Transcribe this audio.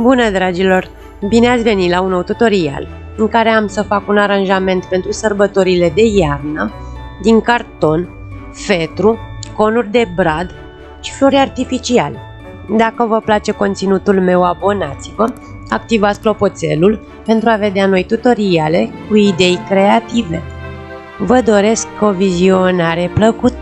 Bună dragilor! Bine ați venit la un nou tutorial în care am să fac un aranjament pentru sărbătorile de iarnă din carton, fetru, conuri de brad și flori artificiale. Dacă vă place conținutul meu, abonați-vă, activați clopoțelul pentru a vedea noi tutoriale cu idei creative. Vă doresc o vizionare plăcută!